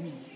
Mm.